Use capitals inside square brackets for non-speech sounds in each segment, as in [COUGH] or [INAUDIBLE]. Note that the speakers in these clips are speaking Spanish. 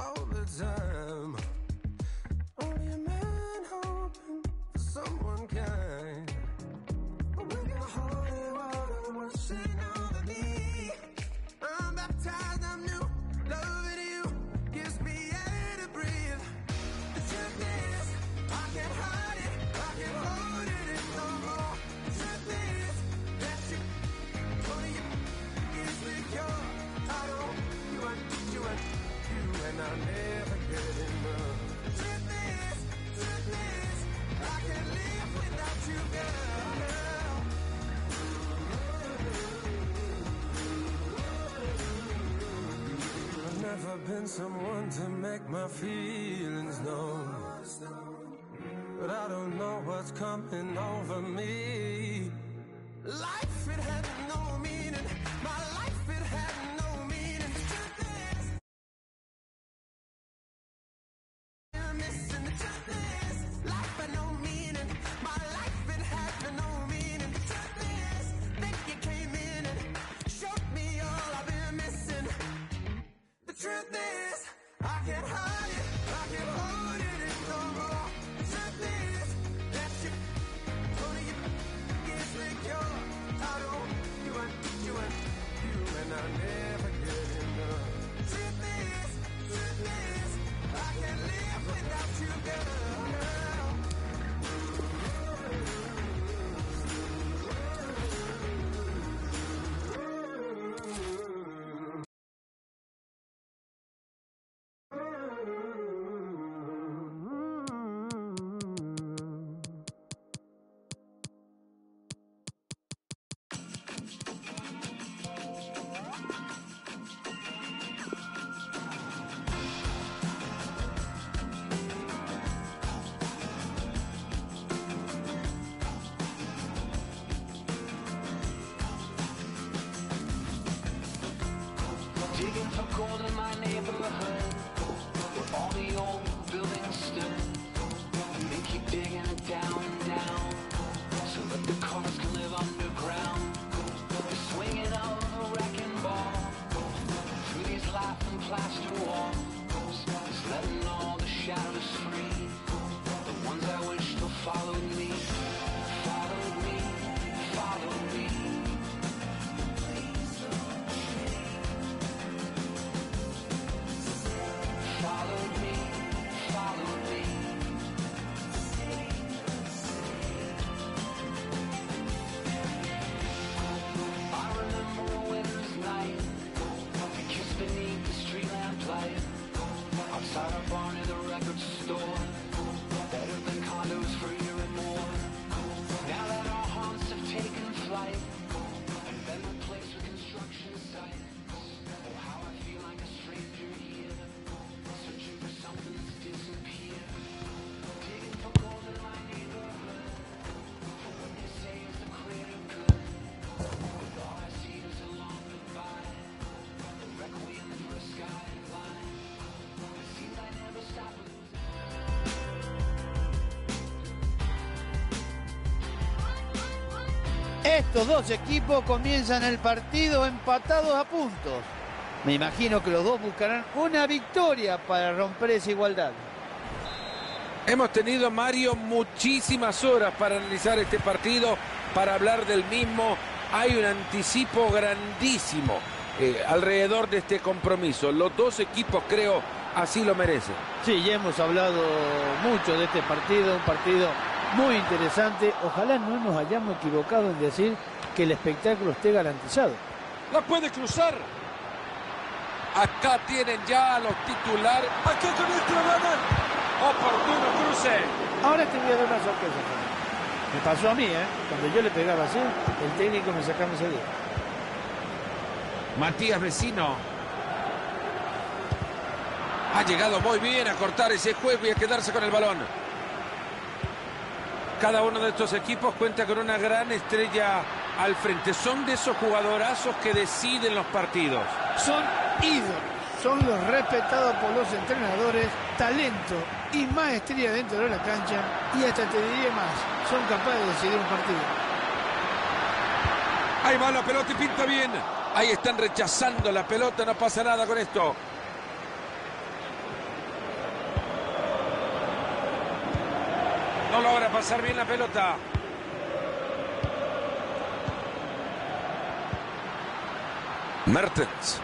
all the time. Been someone to make my feelings known. But I don't know what's coming over me. Life, it had no meaning. Feeling so cold in my neighborhood. Estos dos equipos comienzan el partido empatados a puntos. Me imagino que los dos buscarán una victoria para romper esa igualdad. Hemos tenido, Mario, muchísimas horas para analizar este partido, para hablar del mismo. Hay un anticipo grandísimo eh, alrededor de este compromiso. Los dos equipos, creo, así lo merecen. Sí, ya hemos hablado mucho de este partido, un partido muy interesante. Ojalá no nos hayamos equivocado en decir que el espectáculo esté garantizado. La puede cruzar. Acá tienen ya a los titulares. Acá con esto ganan. Oportuno cruce. Ahora te voy a dar una sorpresa. Me pasó a mí, ¿eh? Cuando yo le pegaba así, el técnico me sacaba ese día. Matías Vecino. Ha llegado muy bien a cortar ese juego y a quedarse con el balón. Cada uno de estos equipos cuenta con una gran estrella al frente. Son de esos jugadorazos que deciden los partidos. Son ídolos, son los respetados por los entrenadores, talento y maestría dentro de la cancha y hasta te diría más, son capaces de decidir un partido. Ahí va la pelota y pinta bien. Ahí están rechazando la pelota, no pasa nada con esto. No logra pasar bien la pelota. Mertens.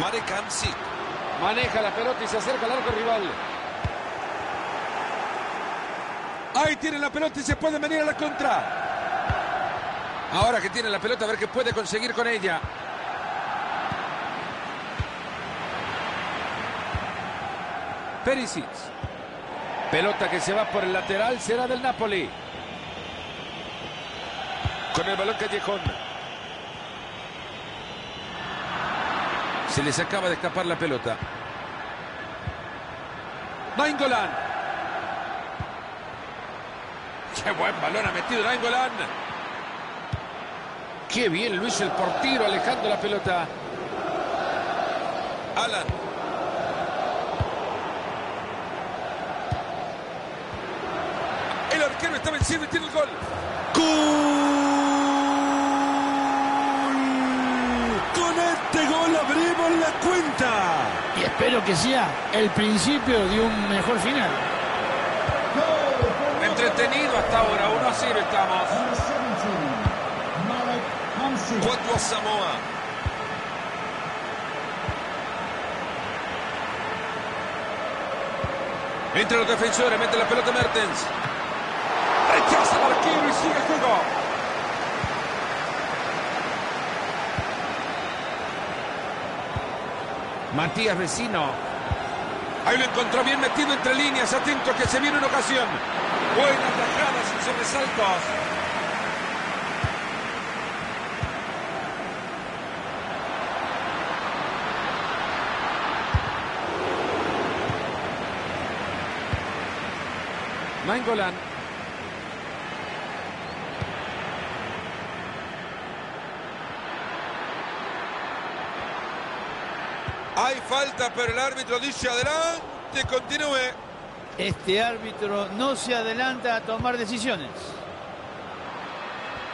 Marek Hamsik. Maneja la pelota y se acerca al arco rival. Ahí tiene la pelota y se puede venir a la contra. Ahora que tiene la pelota, a ver qué puede conseguir con ella. Perisic. Pelota que se va por el lateral, será del Napoli. Con el balón Callejón. Se les acaba de escapar la pelota. Nainggolan. Qué buen balón ha metido Nainggolan. Qué bien lo hizo el portero alejando la pelota. Alan. El arquero está vencido y tiene el gol. Con este gol abrimos la cuenta. Y espero que sea el principio de un mejor final. Entretenido hasta ahora. 1 a 0 estamos. 4 a Samoa. Entre los defensores, mete la pelota Mertens. Arquero y sigue el juego. Matías Vecino. Ahí lo encontró bien metido entre líneas, atento que se viene una ocasión. Buena tajada sin sobresaltos. Nainggolan. Hay falta, pero el árbitro dice adelante, continúe. Este árbitro no se adelanta a tomar decisiones.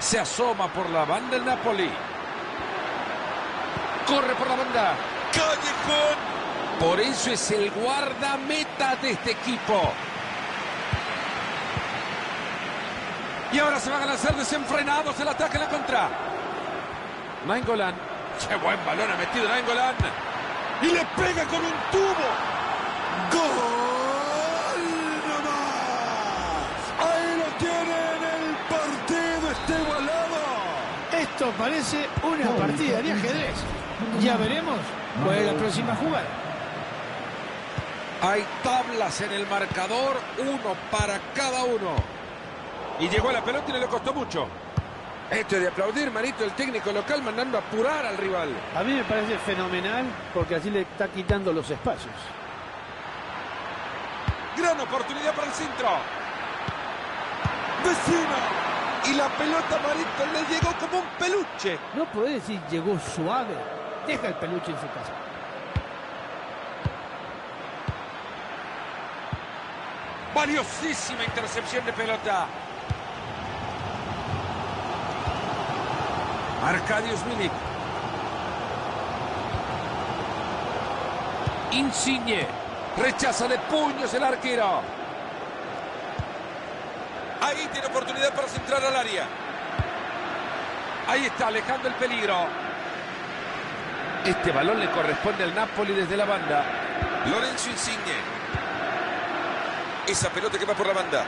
Se asoma por la banda el Napoli. Corre por la banda. Callejón. Por eso es el guardameta de este equipo. Y ahora se van a lanzar desenfrenados el ataque en la contra. Nainggolan. Qué buen balón ha metido Nainggolan. Y le pega con un tubo. ¡Gol! nomás! Ahí lo tienen, el partido está igualado. Esto parece una partida de ajedrez. Ya veremos cuál es la próxima jugada. Hay tablas en el marcador, uno para cada uno. Y llegó a la pelota y no le costó mucho. Esto es de aplaudir, Marito, el técnico local mandando a apurar al rival. A mí me parece fenomenal porque así le está quitando los espacios. Gran oportunidad para el centro. Vecino. Y la pelota, Marito, le llegó como un peluche. No podés decir llegó suave. Deja el peluche en su casa. Valiosísima intercepción de pelota. Arcadius Milik. Insigne. Rechaza de puños el arquero. Ahí tiene oportunidad para centrar al área. Ahí está, alejando el peligro. Este balón le corresponde al Napoli desde la banda. Lorenzo Insigne. Esa pelota que va por la banda.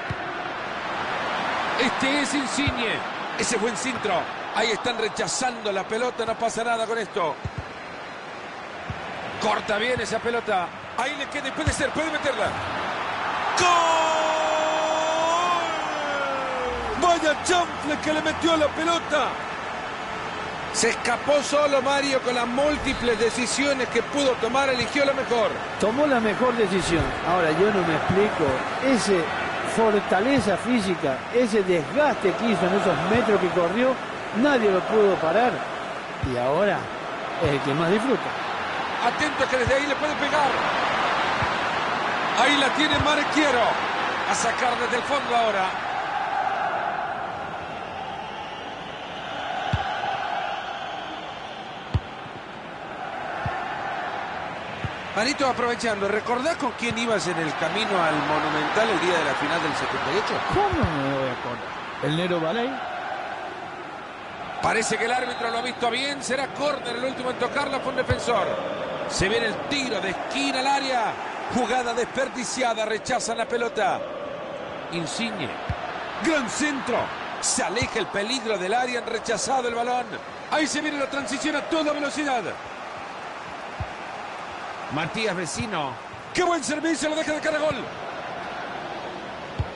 Este es Insigne. Ese buen centro. Ahí están rechazando la pelota. No pasa nada con esto. Corta bien esa pelota. Ahí le queda y puede ser, puede meterla. ¡Gol! Vaya chanfle que le metió la pelota. Se escapó solo Mario con las múltiples decisiones que pudo tomar. Eligió la mejor. Tomó la mejor decisión. Ahora yo no me explico. Ese fortaleza física, ese desgaste que hizo en esos metros que corrió, nadie lo pudo parar. Y ahora es el que más disfruta. Atento que desde ahí le puede pegar. Ahí la tiene Marquiero. A sacar desde el fondo ahora. Manito, aprovechando, ¿recordás con quién ibas en el camino al Monumental el día de la final del 78? ¿Cómo no me voy a acordar? ¿El Nero Balay? Parece que el árbitro lo ha visto bien. Será córner el último en tocarla fue un defensor. Se viene el tiro de esquina al área. Jugada desperdiciada. Rechazan la pelota. Insigne. Gran centro. Se aleja el peligro del área. Han rechazado el balón. Ahí se viene la transición a toda velocidad. Matías Vecino. ¡Qué buen servicio! Lo deja de cara gol.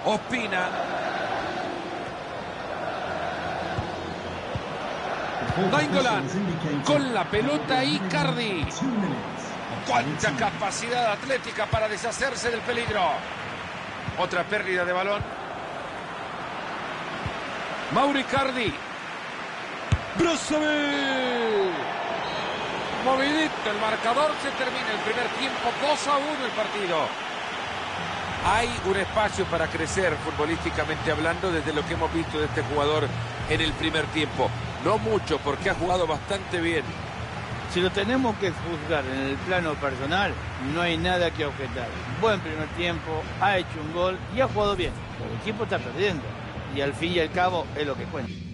Ospina. Nainggolan con la pelota Icardi. Cuánta capacidad atlética para deshacerse del peligro. Otra pérdida de balón. Mauri. Brozovic. Movidito el marcador, se termina el primer tiempo, 2 a 1 el partido. Hay un espacio para crecer futbolísticamente hablando desde lo que hemos visto de este jugador en el primer tiempo. No mucho porque ha jugado bastante bien. Si lo tenemos que juzgar en el plano personal, no hay nada que objetar. Buen primer tiempo, ha hecho un gol y ha jugado bien. El equipo está perdiendo. Y al fin y al cabo es lo que cuenta.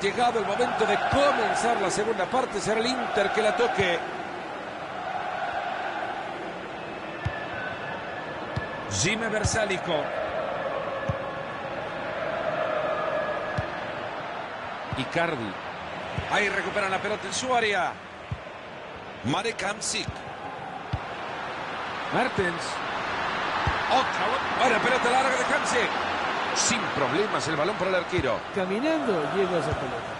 Llegado el momento de comenzar la segunda parte. Será el Inter que la toque. Jimmy Versálico. Icardi. Ahí recuperan la pelota en su área. Marek Hamsik. Mertens. Otra bu- buena pelota larga de Hamsik. Sin problemas el balón para el arquero. Caminando llega a esa pelota.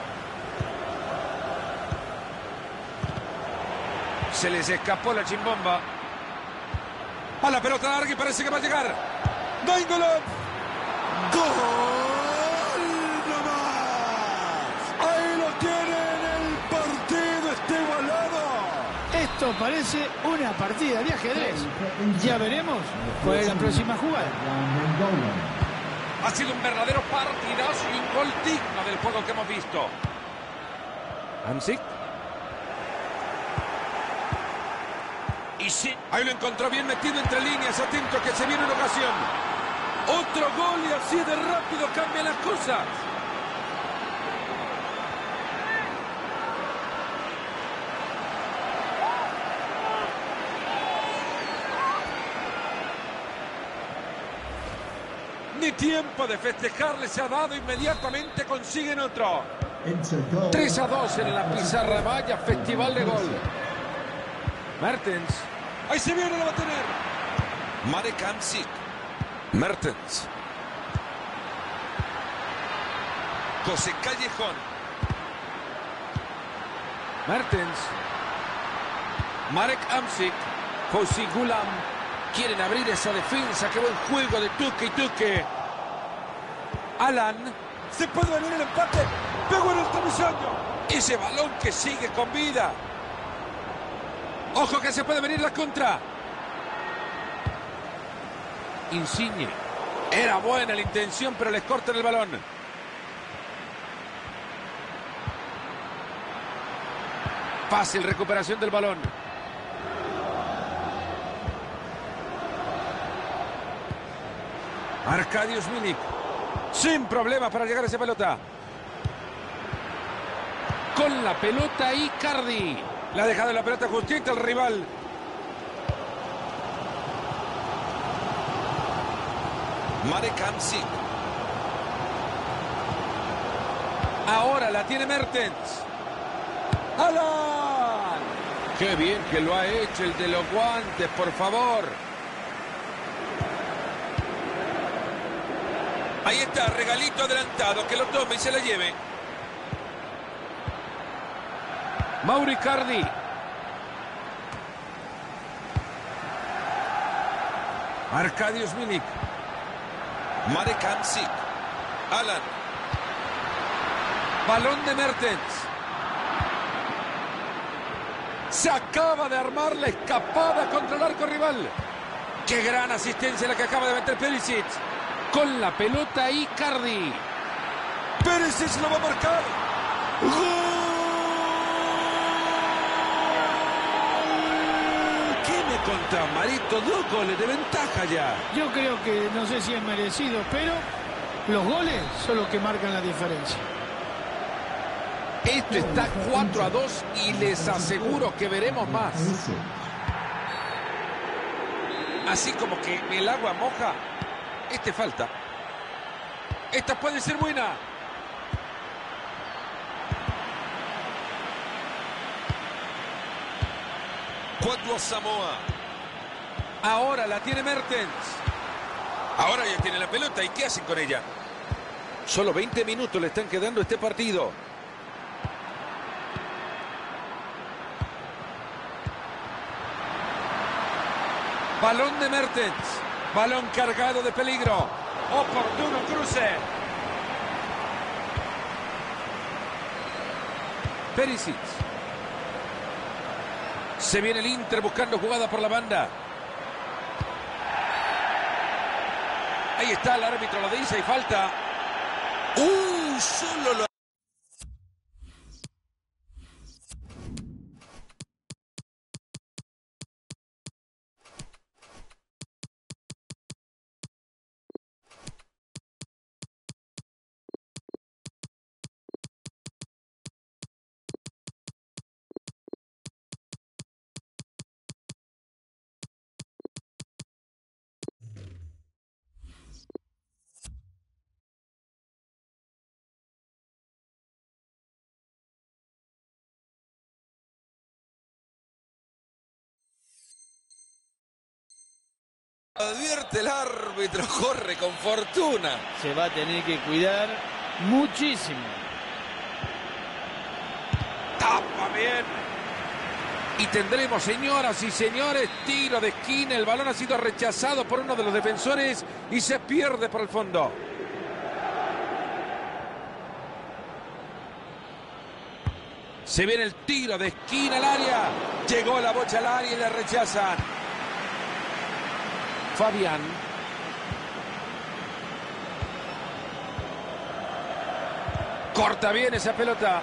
Se les escapó la chimbomba. A la pelota larga y parece que va a llegar. Nainggolan. ¡Gol! ¡No más! Ahí lo tienen. El partido está igualado. Esto parece una partida de ajedrez. Ya veremos cuál es la próxima jugada. Ha sido un verdadero partidazo y un gol digno del juego que hemos visto. Hamsik. Y sí, ahí lo encontró bien metido entre líneas, atento que se viene una ocasión. Otro gol y así de rápido cambian las cosas. Tiempo de festejarle se ha dado, inmediatamente consiguen otro. 3 a 2 en la pizarra vaya, festival de gol. Mertens. Ahí se viene, lo va a tener. Marek Hamsik. Mertens. José Callejón. Mertens. Marek Amsik. Fauzi Gulam. Quieren abrir esa defensa. Qué buen juego de Tuque y Tuque. Alan. Se puede venir el empate. Pegó en el travesaño. Ese balón que sigue con vida. Ojo que se puede venir la contra. Insigne. Era buena la intención, pero les cortan el balón. Fácil recuperación del balón. Arcadius Milik. Sin problema para llegar a esa pelota. Con la pelota Icardi. Le ha dejado la pelota justita al rival. Marek Hamsik. Ahora la tiene Mertens. ¡Alan! ¡Qué bien que lo ha hecho el de los guantes, por favor! Ahí está, regalito adelantado, que lo tome y se la lleve. Mauri Cardi. Arcadius Milik. Marek Hamsik. Alan. Balón de Mertens. Se acaba de armar la escapada contra el arco rival. Qué gran asistencia la que acaba de meter Perisic. Con la pelota Icardi. Perisic lo va a marcar. ¿Qué me contá, Marito? Dos goles de ventaja ya. Yo creo que no sé si es merecido, pero los goles son los que marcan la diferencia. Esto está 4 a 2 y les aseguro que veremos más. Así como que el agua moja. Este falta. Esta puede ser buena. Cuatro a Samoa. Ahora la tiene Mertens. Ahora ya tiene la pelota. ¿Y qué hacen con ella? Solo 20 minutos le están quedando a este partido. Balón de Mertens. Balón cargado de peligro. Oportuno cruce. Perisic. Se viene el Inter buscando jugada por la banda. Ahí está, el árbitro lo dice y falta. ¡Uh! Solo lo... Advierte el árbitro, [LAUGHS] corre con fortuna. Se va a tener que cuidar muchísimo. Tapa bien. Y tendremos, señoras y señores, tiro de esquina. El balón ha sido rechazado por uno de los defensores y se pierde por el fondo. Se viene el tiro de esquina al área. Llegó la bocha al área y le rechazan. Fabián. Corta bien esa pelota.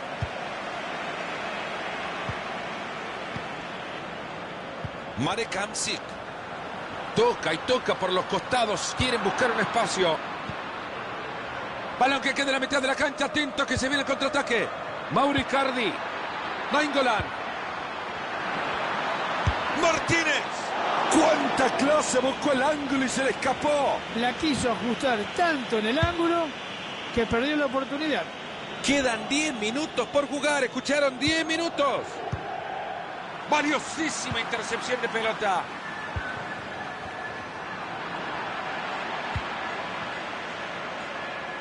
Marek Hamsik. Toca y toca por los costados. Quieren buscar un espacio. Balón que queda en la mitad de la cancha. Atento que se viene el contraataque. Mauri Cardi. Nainggolan. Martínez. ¡Cuánta clase! Buscó el ángulo y se le escapó. La quiso ajustar tanto en el ángulo que perdió la oportunidad. Quedan 10 minutos por jugar. ¿Escucharon? 10 minutos. Valiosísima intercepción de pelota.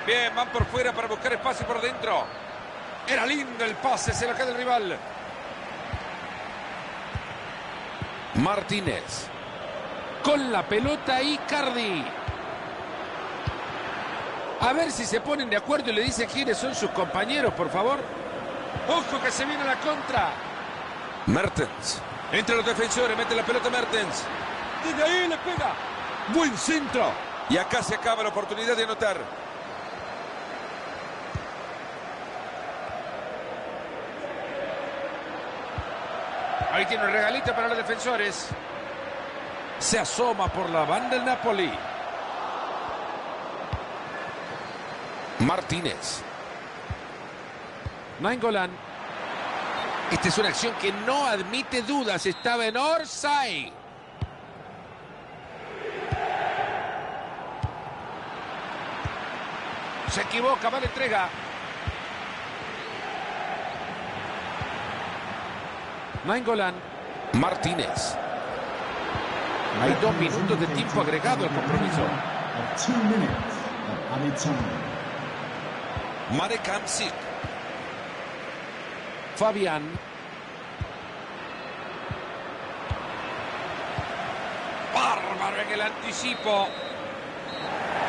Bien, van por fuera para buscar espacio por dentro. Era lindo el pase, se lo queda el rival. Martínez. Con la pelota Icardi. A ver si se ponen de acuerdo y le dice quiénes son sus compañeros, por favor. Ojo que se viene la contra. Mertens. Entre los defensores, mete la pelota Mertens. Desde ahí le pega. Buen centro. Y acá se acaba la oportunidad de anotar. Ahí tiene un regalito para los defensores. Se asoma por la banda el Napoli. Martínez. Nainggolan. Esta es una acción que no admite dudas. Estaba en Orsay. Se equivoca, mal entrega. Nainggolan. Martínez. Hay dos minutos de tiempo agregado al compromiso. Marek Hamsik. Fabián. Bárbaro en el anticipo.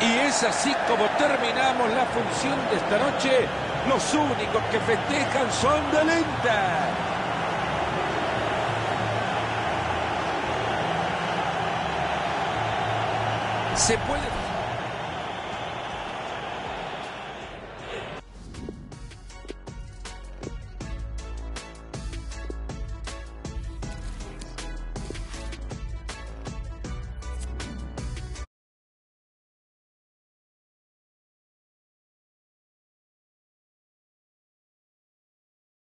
Y es así como terminamos la función de esta noche. Los únicos que festejan son del Inter. Se puede